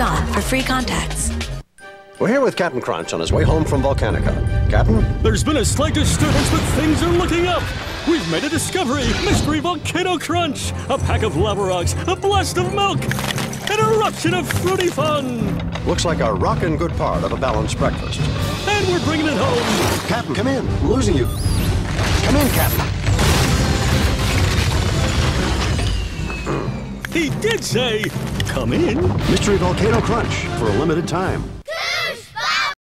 on for free contacts. We're here with Cap'n Crunch on his way home from Volcanica. Captain? There's been a slight disturbance, but things are looking up. We've made a discovery. Mystery Volcano Crunch. A pack of lava rocks. A blast of milk. An eruption of fruity fun. Looks like a rockin' good part of a balanced breakfast. And we're bringing it home. Captain, come in. I'm losing you. Come in, Captain. He did say, come in. Mystery Volcano Crunch for a limited time.